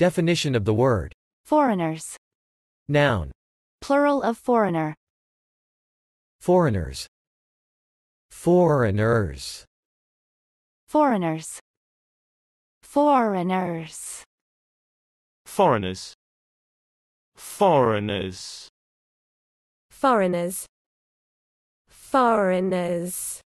Definition of the word. Foreigners. Noun. Plural of foreigner. Foreigners. Foreigners. Foreigners. Foreigners. Foreigners. Foreigners. Foreigners. Foreigners.